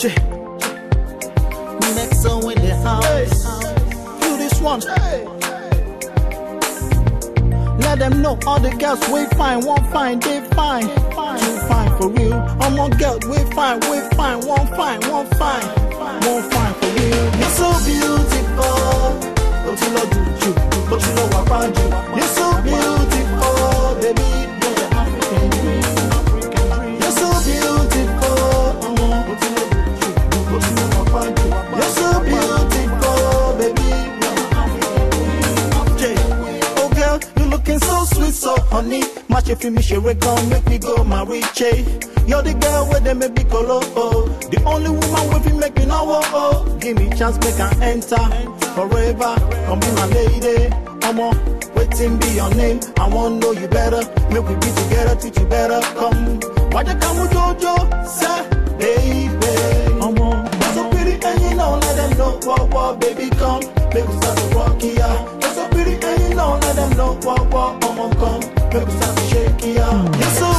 J. Next on with the house. Feel this one. Hey. Let them know all the girls we fine, one fine, they fine. Too fine for real. I'm on girls we fine, we fine, one fine, one fine, one fine for real. You're so beautiful. Don't you know you, but you know what find you. You're so beautiful, Match if you miss your make me go marry Che. You're the girl where they make me color, oh, oh. The only woman with you make me know, oh, oh. Give me chance, make I enter forever. Come be my lady, I'm on. Waiting be your name. I wanna know you better. Make we be together, teach you better. Come, why you come with Jojo? Say, baby, I'm on. You're so pretty and you know, let them know what, what, baby, come. Make we start to rock ya. You're so pretty and you know, let them know what, what, I'm on, come. Start to shake ya.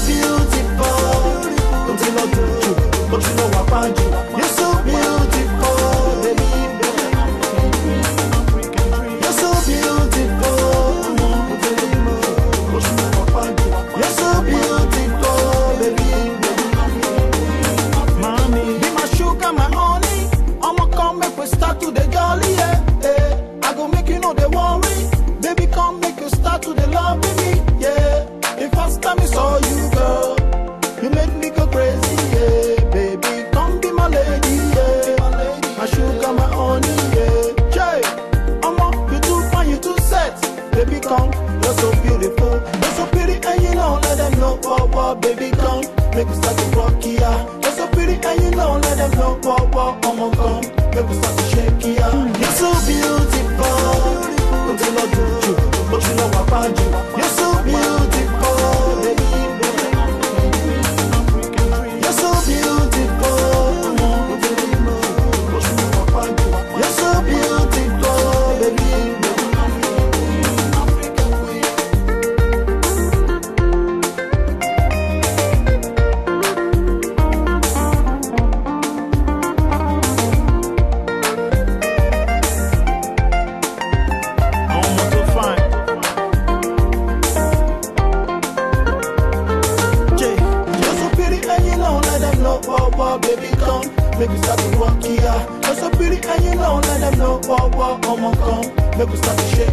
Make we start to rock, yeah. You're so pretty and you know, let them know, wow, wow, oh I'ma come. Make we start to shake,